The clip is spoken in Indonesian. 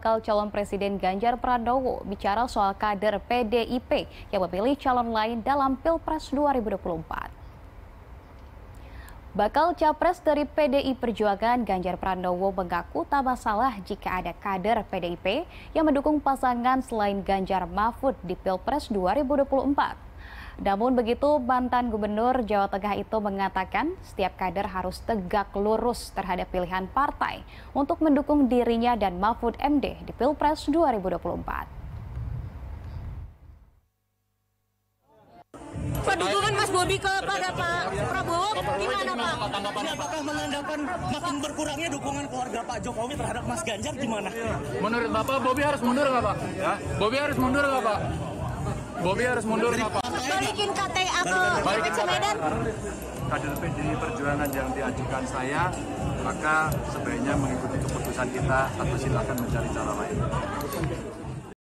bakal calon Presiden Ganjar Pranowo bicara soal kader PDIP yang memilih calon lain dalam Pilpres 2024. Bakal capres dari PDI Perjuangan Ganjar Pranowo mengaku tak masalah jika ada kader PDIP yang mendukung pasangan selain Ganjar Mahfud di Pilpres 2024. Namun begitu, mantan gubernur Jawa Tengah itu mengatakan setiap kader harus tegak lurus terhadap pilihan partai untuk mendukung dirinya dan Mahfud MD di Pilpres 2024. Pak dukungan Mas Bobi kepada Pak Prabowo gimana Pak? Apakah menandakan makin berkurangnya dukungan keluarga Pak Jokowi terhadap Mas Ganjar gimana? Menurut Bapak, Bobi harus mundur nggak Pak? Ya? Bobi harus mundur nggak Pak? Bobi harus mundur Pak? Balikin KTA ke Balikin ke Medan. kader PDI Perjuangan yang diajukan saya, maka sebaiknya mengikuti keputusan kita atau silakan mencari cara lain.